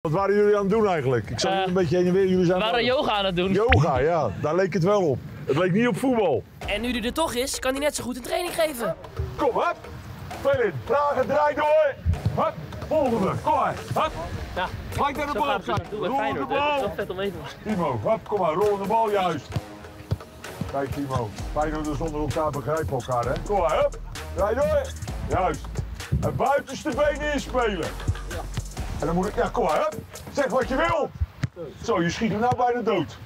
Wat waren jullie aan het doen eigenlijk? Ik zag Eh, een beetje heen en weer. Jullie zijn We waren yoga aan het doen. Yoga, ja. Daar leek het wel op. Het leek niet op voetbal. En nu hij er toch is, kan hij net zo goed een training geven. Kom, hup. Speel in. Vragen, draai door. Hup. Volgende. Kom maar. Hup. Ja, Gelijk naar de bal. Rol de. Dat is bal. wel vet om mee te maken. Timo, hup, kom maar. Rollen de bal juist. Kijk Timo. Feyenoorders onder elkaar begrijpen elkaar, hè. Kom maar, hup. Draai door. Juist. Het buitenste been inspelen. En dan moet ik... Ja, kom maar. Zeg wat je wil. Zo, je schiet hem nou bijna dood.